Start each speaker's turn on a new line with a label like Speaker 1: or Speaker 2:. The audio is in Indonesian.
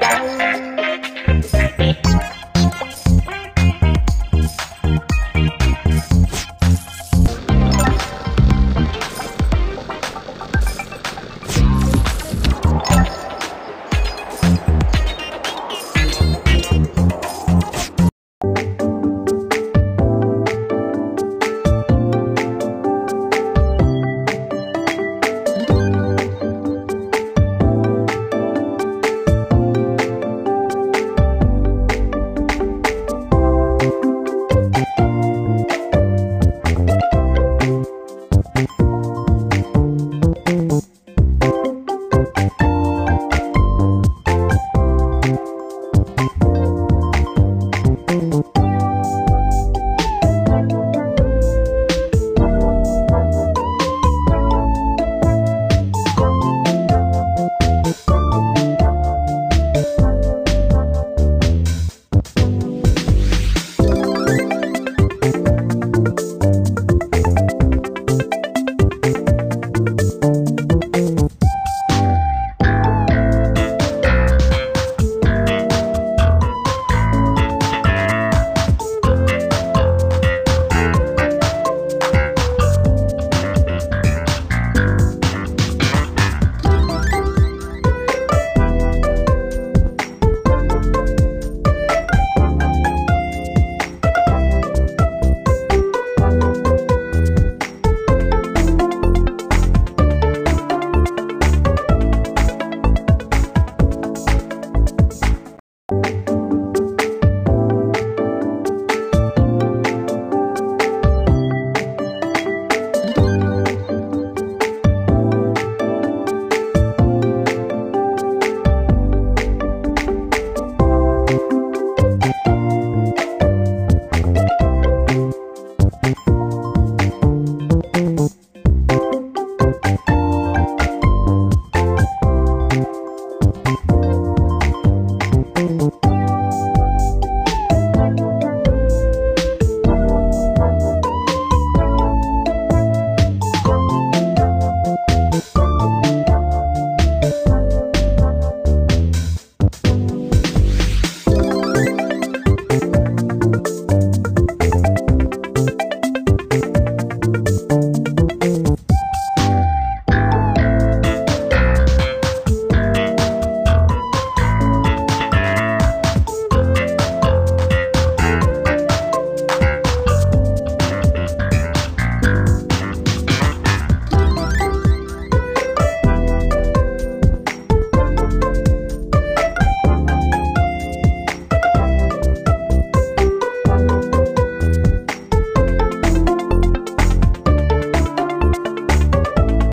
Speaker 1: Bye.